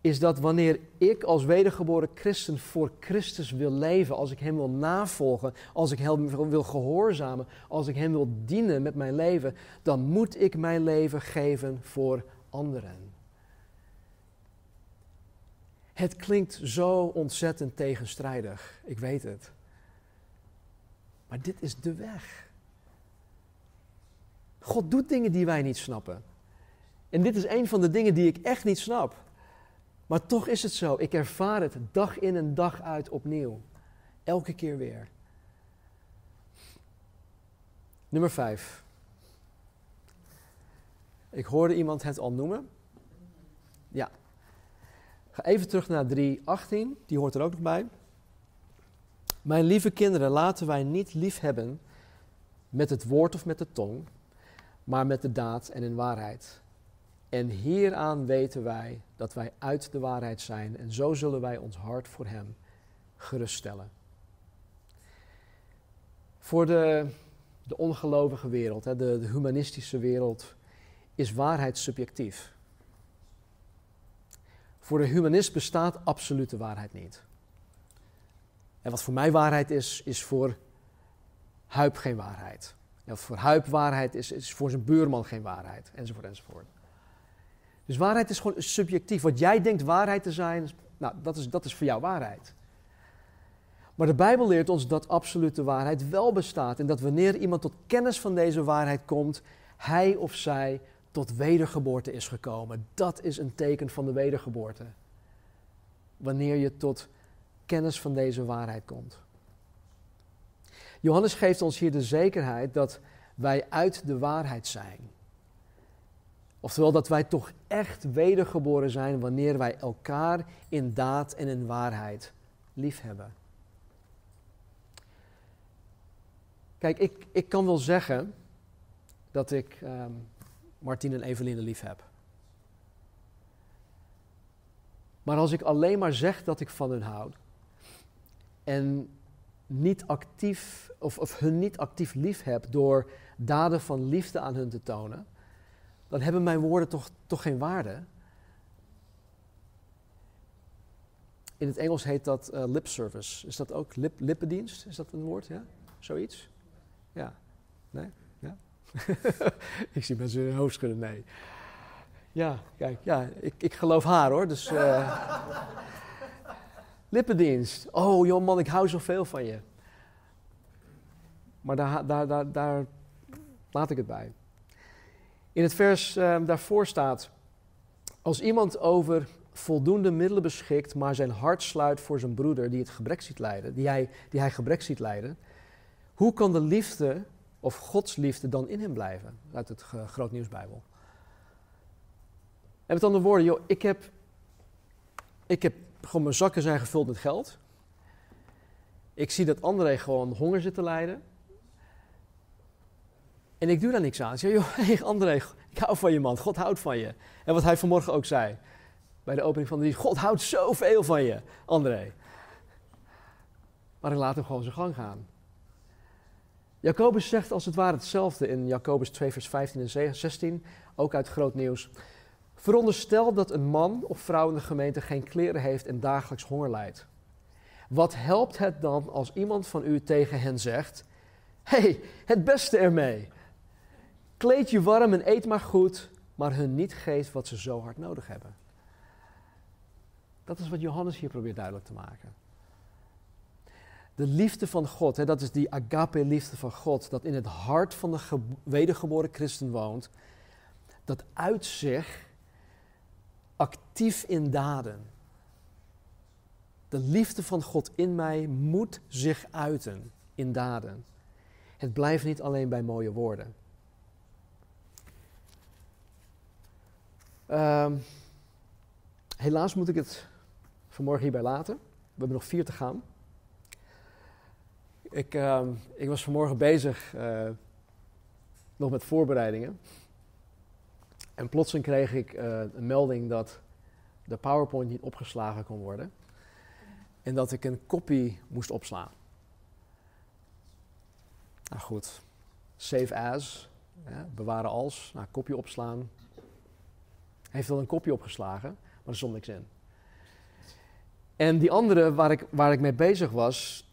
is dat wanneer ik als wedergeboren christen voor Christus wil leven, als ik Hem wil navolgen, als ik Hem wil gehoorzamen, als ik Hem wil dienen met mijn leven, dan moet ik mijn leven geven voor anderen. Het klinkt zo ontzettend tegenstrijdig, ik weet het. Maar dit is de weg. God doet dingen die wij niet snappen. En dit is een van de dingen die ik echt niet snap. Maar toch is het zo. Ik ervaar het dag in en dag uit opnieuw. Elke keer weer. Nummer 5. Ik hoorde iemand het al noemen. Ja. Even terug naar 3.18. Die hoort er ook nog bij. Mijn lieve kinderen, laten wij niet lief hebben met het woord of met de tong, maar met de daad en in waarheid. En hieraan weten wij dat wij uit de waarheid zijn en zo zullen wij ons hart voor Hem geruststellen. Voor de, de ongelovige wereld, de humanistische wereld, is waarheid subjectief. Voor de humanist bestaat absolute waarheid niet. En wat voor mij waarheid is, is voor Huip geen waarheid. En wat voor Huip waarheid is, is voor zijn buurman geen waarheid. Enzovoort, enzovoort. Dus waarheid is gewoon subjectief. Wat jij denkt waarheid te zijn, nou, dat is, dat is voor jou waarheid. Maar de Bijbel leert ons dat absolute waarheid wel bestaat. En dat wanneer iemand tot kennis van deze waarheid komt, hij of zij tot wedergeboorte is gekomen. Dat is een teken van de wedergeboorte. Wanneer je tot kennis van deze waarheid komt. Johannes geeft ons hier de zekerheid dat wij uit de waarheid zijn. Oftewel dat wij toch echt wedergeboren zijn wanneer wij elkaar in daad en in waarheid lief hebben. Kijk, ik, ik kan wel zeggen dat ik um, Martien en Eveline lief heb. Maar als ik alleen maar zeg dat ik van hun houd en niet actief, of, of hun niet actief lief heb door daden van liefde aan hun te tonen, dan hebben mijn woorden toch, toch geen waarde. In het Engels heet dat uh, lip service. Is dat ook lip, lippendienst? Is dat een woord? Ja? Zoiets? Ja. Nee? Ik zie mensen hun hoofd schudden. Nee. Ja, kijk. Ja, ik, ik geloof haar hoor. Dus, uh, lippendienst. Oh joh man, ik hou zoveel van je. Maar daar, daar, daar, daar laat ik het bij. In het vers uh, daarvoor staat: Als iemand over voldoende middelen beschikt, maar zijn hart sluit voor zijn broeder die het gebrek ziet lijden, die hij, die hij gebrek ziet lijden, hoe kan de liefde of Gods liefde dan in hem blijven? Uit het uh, Groot Nieuwsbijbel. En met andere woorden, joh, ik heb, ik heb gewoon mijn zakken zijn gevuld met geld. Ik zie dat André gewoon honger zit te lijden. En ik doe daar niks aan. Ik zeg, joh, hey André, ik hou van je man. God houdt van je. En wat hij vanmorgen ook zei. Bij de opening van de dienst. God houdt zoveel van je, André. Maar ik laat hem gewoon zijn gang gaan. Jacobus zegt als het ware hetzelfde in Jacobus 2 vers 15 en 16. Ook uit groot nieuws. Veronderstel dat een man of vrouw in de gemeente geen kleren heeft en dagelijks honger lijdt. Wat helpt het dan als iemand van u tegen hen zegt: hey, het beste ermee. Kleed je warm en eet maar goed, maar hun niet geeft wat ze zo hard nodig hebben. Dat is wat Johannes hier probeert duidelijk te maken. De liefde van God, hè, dat is die agape-liefde van God, dat in het hart van de wedergeboren christen woont, dat uit zich actief in daden. De liefde van God in mij moet zich uiten in daden. Het blijft niet alleen bij mooie woorden. Um, helaas moet ik het vanmorgen hierbij laten. We hebben nog vier te gaan. Ik, uh, ik was vanmorgen bezig uh, nog met voorbereidingen. En plotseling kreeg ik uh, een melding dat de PowerPoint niet opgeslagen kon worden. En dat ik een kopie moest opslaan. Nou goed, save as, bewaren als, nou, kopie opslaan, heeft wel een kopje opgeslagen, maar er stond niks in. En die andere waar ik, waar ik mee bezig was,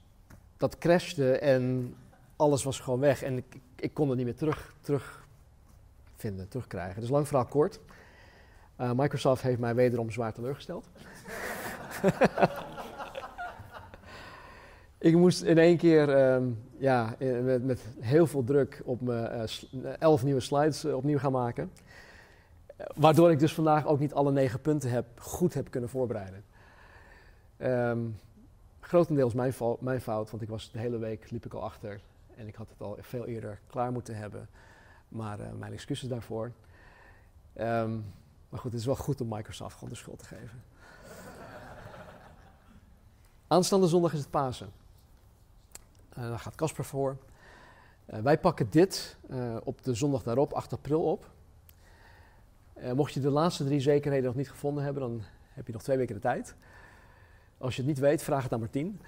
dat crashte en alles was gewoon weg. En ik, ik kon het niet meer terug, terug vinden, terugkrijgen. Dus lang verhaal kort. Uh, Microsoft heeft mij wederom zwaar teleurgesteld. ik moest in één keer ehm, ja, met, met, heel veel druk op mijn uh, elf nieuwe slides opnieuw gaan maken. Waardoor ik dus vandaag ook niet alle negen punten heb, goed heb kunnen voorbereiden. Um, grotendeels mijn, mijn, fout, want ik was de hele week liep ik al achter en ik had het al veel eerder klaar moeten hebben. Maar uh, mijn excuses daarvoor. Um, maar goed, het is wel goed om Microsoft gewoon de schuld te geven. Aanstaande zondag is het Pasen. Uh, daar gaat Casper voor. Uh, wij pakken dit op de zondag daarop, 8 april, op. mocht je de laatste drie zekerheden nog niet gevonden hebben, dan heb je nog twee weken de tijd. Als je het niet weet, vraag het aan Martien.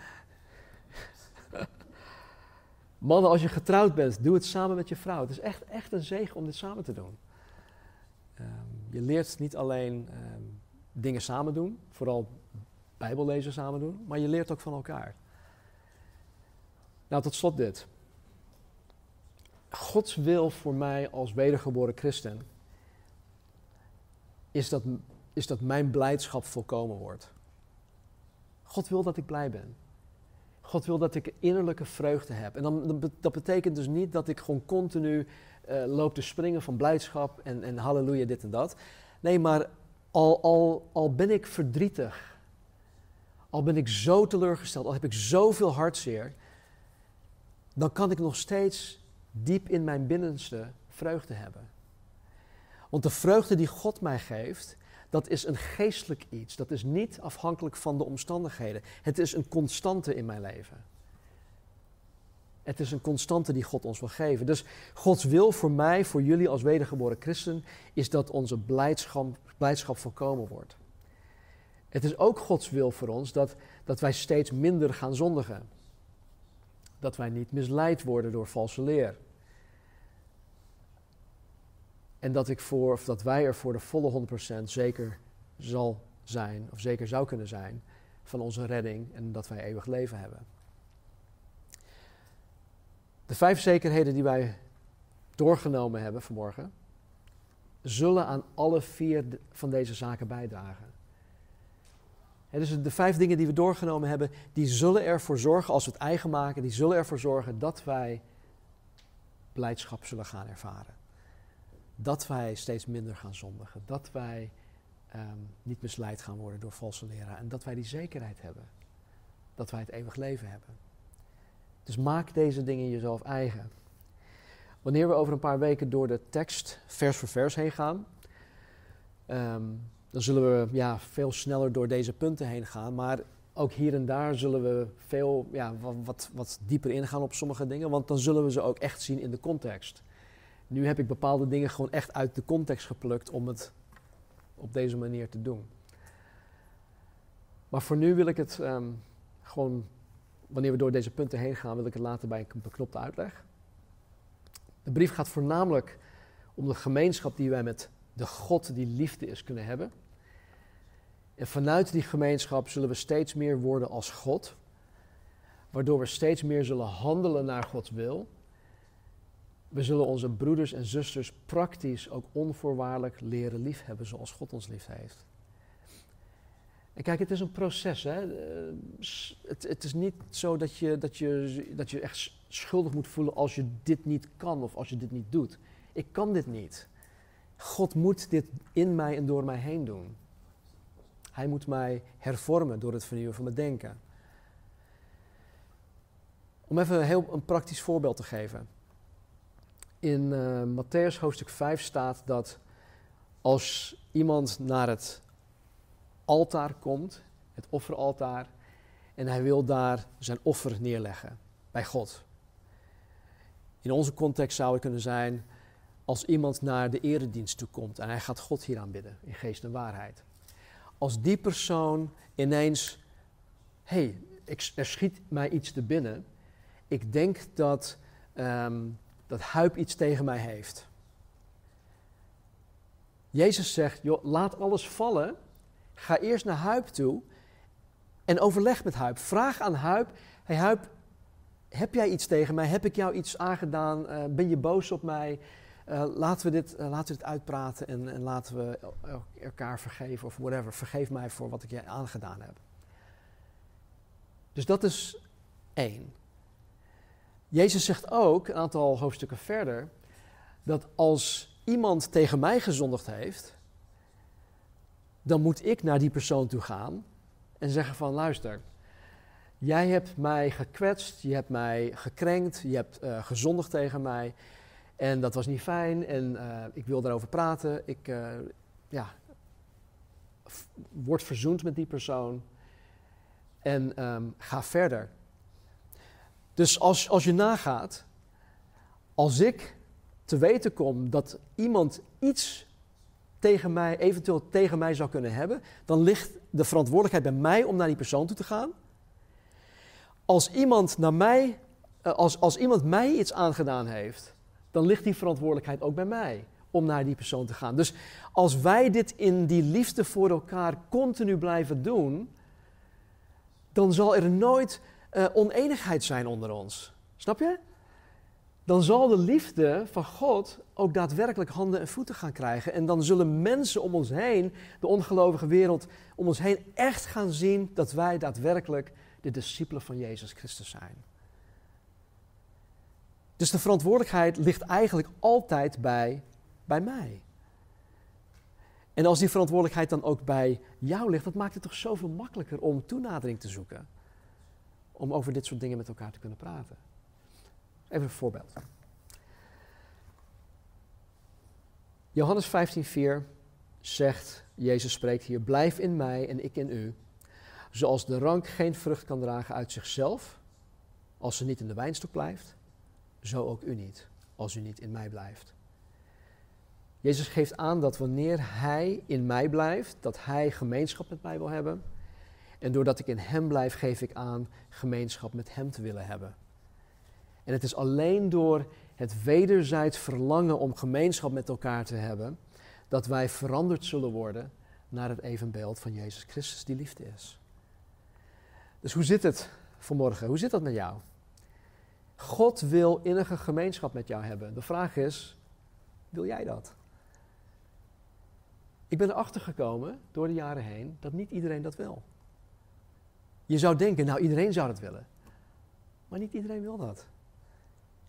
Mannen, als je getrouwd bent, doe het samen met je vrouw. Het is echt, echt een zegen om dit samen te doen. Um, je leert niet alleen um, dingen samen doen, vooral Bijbellezen samen doen, maar je leert ook van elkaar. Nou, tot slot dit. Gods wil voor mij als wedergeboren christen is dat, is dat mijn blijdschap volkomen wordt. God wil dat ik blij ben. God wil dat ik innerlijke vreugde heb. En dan, dat betekent dus niet dat ik gewoon continu uh, loop te springen van blijdschap en, en halleluja dit en dat. Nee, maar al, al, al ben ik verdrietig, al ben ik zo teleurgesteld, al heb ik zoveel hartzeer, dan kan ik nog steeds diep in mijn binnenste vreugde hebben. Want de vreugde die God mij geeft, dat is een geestelijk iets. Dat is niet afhankelijk van de omstandigheden. Het is een constante in mijn leven. Het is een constante die God ons wil geven. Dus Gods wil voor mij, voor jullie als wedergeboren christen, is dat onze blijdschap, blijdschap voorkomen wordt. Het is ook Gods wil voor ons dat, dat wij steeds minder gaan zondigen. Dat wij niet misleid worden door valse leer. En dat, ik voor, of dat wij er voor de volle 100% zeker zal zijn, of zeker zou kunnen zijn, van onze redding en dat wij eeuwig leven hebben. De vijf zekerheden die wij doorgenomen hebben vanmorgen, zullen aan alle vier van deze zaken bijdragen. dus de vijf dingen die we doorgenomen hebben, die zullen ervoor zorgen, als we het eigen maken, die zullen ervoor zorgen dat wij blijdschap zullen gaan ervaren dat wij steeds minder gaan zondigen. Dat wij um, niet misleid gaan worden door valse leraar. En dat wij die zekerheid hebben. Dat wij het eeuwig leven hebben. Dus maak deze dingen jezelf eigen. Wanneer we over een paar weken door de tekst vers voor vers heen gaan, um, dan zullen we ja, veel sneller door deze punten heen gaan. Maar ook hier en daar zullen we veel ja, wat, wat dieper ingaan op sommige dingen, want dan zullen we ze ook echt zien in de context. Nu heb ik bepaalde dingen gewoon echt uit de context geplukt om het op deze manier te doen. Maar voor nu wil ik het um, gewoon, wanneer we door deze punten heen gaan, wil ik het laten bij een beknopte uitleg. De brief gaat voornamelijk om de gemeenschap die wij met de God die liefde is kunnen hebben. En vanuit die gemeenschap zullen we steeds meer worden als God, waardoor we steeds meer zullen handelen naar Gods wil we zullen onze broeders en zusters praktisch ook onvoorwaardelijk leren liefhebben zoals God ons lief heeft. En kijk, het is een proces. Hè? Eh, het, het, is niet zo dat je, dat, je, dat je echt schuldig moet voelen als je dit niet kan of als je dit niet doet. Ik kan dit niet. God moet dit in mij en door mij heen doen. Hij moet mij hervormen door het vernieuwen van mijn denken. Om even een heel een praktisch voorbeeld te geven in uh, Matthäus hoofdstuk 5 staat dat als iemand naar het altaar komt, het offeraltaar, en hij wil daar zijn offer neerleggen bij God. In onze context zou het kunnen zijn als iemand naar de eredienst toe komt en hij gaat God hier aanbidden in geest en waarheid. Als die persoon ineens, hé, hey, er schiet mij iets te binnen. Ik denk dat um, dat Huip iets tegen mij heeft. Jezus zegt, joh, laat alles vallen. Ga eerst naar Huip toe en overleg met Huip. Vraag aan Huip, hey Huip, heb jij iets tegen mij? Heb ik jou iets aangedaan? Uh, ben je boos op mij? Uh, laten, we dit, uh, laten we dit uitpraten en, en, laten we elkaar vergeven of whatever. Vergeef mij voor wat ik je aangedaan heb. Dus dat is één. Jezus zegt ook, een aantal hoofdstukken verder, dat als iemand tegen mij gezondigd heeft, dan moet ik naar die persoon toe gaan en zeggen van luister, jij hebt mij gekwetst, je hebt mij gekrenkt, je hebt uh, gezondigd tegen mij en dat was niet fijn en uh, ik wil daarover praten. Ik uh, ja, word verzoend met die persoon en um, ga verder. Dus als, als je nagaat, als ik te weten kom dat iemand iets tegen mij, eventueel tegen mij zou kunnen hebben, dan ligt de verantwoordelijkheid bij mij om naar die persoon toe te gaan. Als iemand, naar mij, eh, als, als iemand mij iets aangedaan heeft, dan ligt die verantwoordelijkheid ook bij mij om naar die persoon te gaan. Dus als wij dit in die liefde voor elkaar continu blijven doen, dan zal er nooit uh, oneenigheid zijn onder ons. Snap je? Dan zal de liefde van God ook daadwerkelijk handen en voeten gaan krijgen. En dan zullen mensen om ons heen, de ongelovige wereld om ons heen, echt gaan zien dat wij daadwerkelijk de discipelen van Jezus Christus zijn. Dus de verantwoordelijkheid ligt eigenlijk altijd bij, bij mij. En als die verantwoordelijkheid dan ook bij jou ligt, dat maakt het toch zoveel makkelijker om toenadering te zoeken om over dit soort dingen met elkaar te kunnen praten. Even een voorbeeld. Johannes 15:4 zegt, Jezus spreekt hier, blijf in mij en ik in u. Zoals de rank geen vrucht kan dragen uit zichzelf, als ze niet in de wijnstok blijft, zo ook u niet, als u niet in mij blijft. Jezus geeft aan dat wanneer Hij in mij blijft, dat Hij gemeenschap met mij wil hebben, en doordat ik in Hem blijf, geef ik aan gemeenschap met Hem te willen hebben. En het is alleen door het wederzijds verlangen om gemeenschap met elkaar te hebben, dat wij veranderd zullen worden naar het evenbeeld van Jezus Christus, die liefde is. Dus hoe zit het vanmorgen? Hoe zit dat met jou? God wil innige gemeenschap met jou hebben. De vraag is, wil jij dat? Ik ben erachter gekomen door de jaren heen dat niet iedereen dat wil. Je zou denken, nou iedereen zou dat willen. Maar niet iedereen wil dat.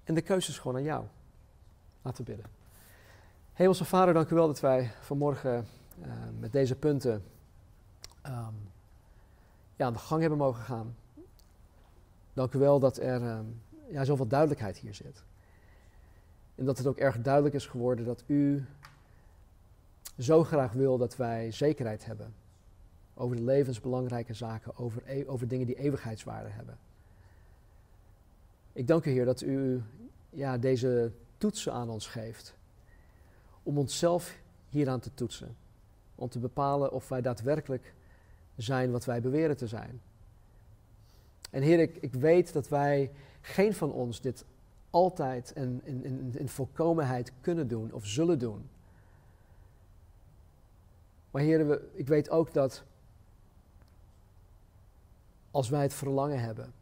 En de keuze is gewoon aan jou. Laten we bidden. Hemelse Vader, dank u wel dat wij vanmorgen uh, met deze punten um, ja, aan de gang hebben mogen gaan. Dank u wel dat er um, ja, zoveel duidelijkheid hier zit. En dat het ook erg duidelijk is geworden dat u zo graag wil dat wij zekerheid hebben over de levensbelangrijke zaken, over, e over dingen die eeuwigheidswaarde hebben. Ik dank u, Heer, dat u ja, deze toetsen aan ons geeft. Om onszelf hieraan te toetsen. Om te bepalen of wij daadwerkelijk zijn wat wij beweren te zijn. En Heer, ik, ik weet dat wij, geen van ons, dit altijd en in, in, in volkomenheid kunnen doen of zullen doen. Maar Heer, ik weet ook dat als wij het verlangen hebben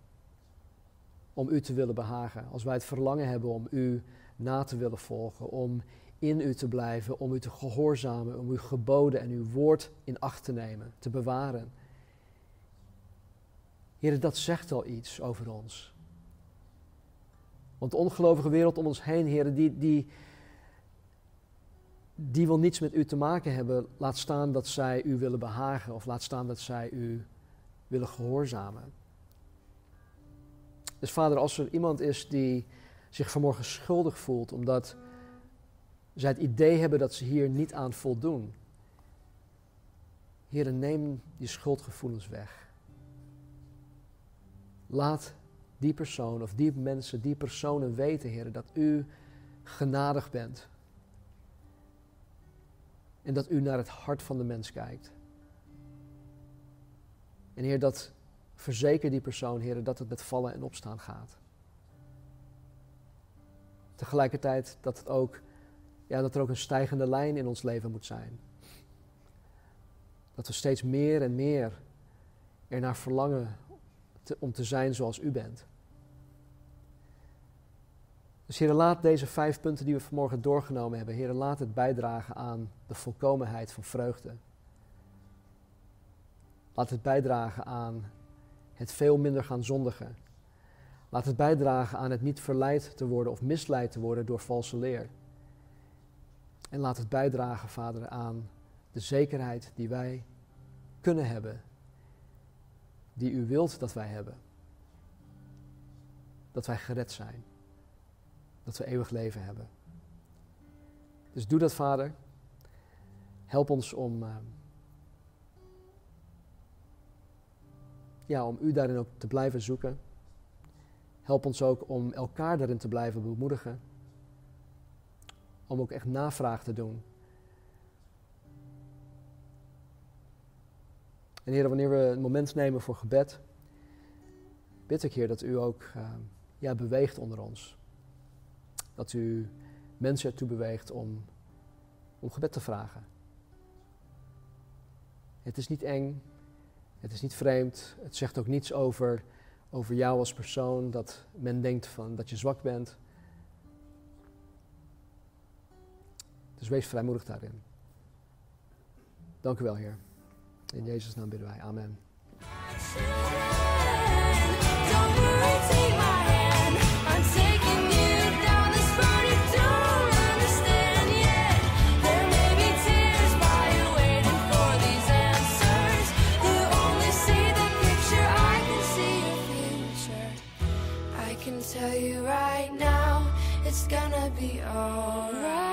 om u te willen behagen, als wij het verlangen hebben om u na te willen volgen, om in u te blijven, om u te gehoorzamen, om uw geboden en uw woord in acht te nemen, te bewaren. Heer, dat zegt al iets over ons. Want de ongelovige wereld om ons heen, Heer, die, die, die wil niets met u te maken hebben. Laat staan dat zij u willen behagen of laat staan dat zij u willen gehoorzamen. Dus vader, als er iemand is die zich vanmorgen schuldig voelt omdat zij het idee hebben dat ze hier niet aan voldoen. Heer, neem die schuldgevoelens weg. Laat die persoon of die mensen, die personen weten, Heer, dat u genadig bent. En dat u naar het hart van de mens kijkt. En Heer, dat verzeker die persoon, Heer, dat het met vallen en opstaan gaat. Tegelijkertijd dat, het ook, ja, dat er ook een stijgende lijn in ons leven moet zijn. Dat we steeds meer en meer ernaar verlangen om te zijn zoals u bent. Dus Heer, laat deze vijf punten die we vanmorgen doorgenomen hebben, Heer, laat het bijdragen aan de volkomenheid van vreugde. Laat het bijdragen aan het veel minder gaan zondigen. Laat het bijdragen aan het niet verleid te worden of misleid te worden door valse leer. En laat het bijdragen, Vader, aan de zekerheid die wij kunnen hebben, die u wilt dat wij hebben. Dat wij gered zijn, dat we eeuwig leven hebben. Dus doe dat, Vader. Help ons om, uh, ja, om u daarin ook te blijven zoeken. Help ons ook om elkaar daarin te blijven bemoedigen. Om ook echt navraag te doen. En Heer, wanneer we een moment nemen voor gebed, bid ik Heer dat u ook uh, ja, beweegt onder ons. Dat u mensen ertoe beweegt om, om gebed te vragen. Het is niet eng, het is niet vreemd, het zegt ook niets over, over jou als persoon, dat men denkt van, dat je zwak bent. Dus wees vrijmoedig daarin. Dank u wel, Heer. In Jezus' naam bidden wij. Amen. Gonna be alright.